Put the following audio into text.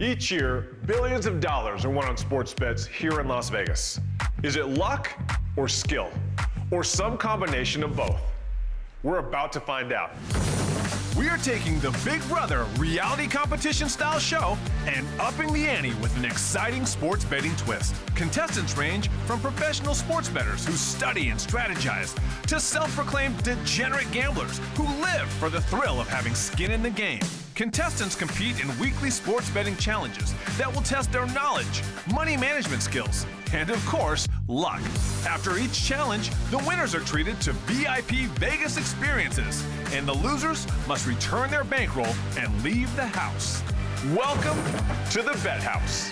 Each year, billions of dollars are won on sports bets here in Las Vegas. Is it luck or skill? Or some combination of both? We're about to find out. We are taking the Big Brother reality competition style show and upping the ante with an exciting sports betting twist. Contestants range from professional sports bettors who study and strategize to self proclaimed degenerate gamblers who live for the thrill of having skin in the game. Contestants compete in weekly sports betting challenges that will test their knowledge, money management skills, and of course, luck. After each challenge, the winners are treated to VIP Vegas experiences, and the losers must return their bankroll and leave the house. Welcome to the Bet House.